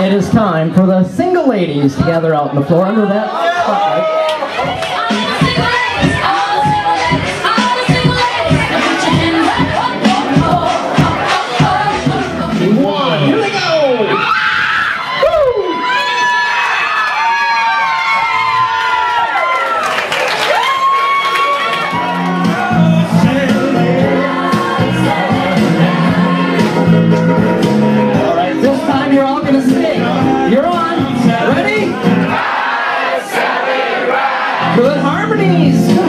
it is time for the single ladies to gather out on the floor under that spotlight. Good harmonies.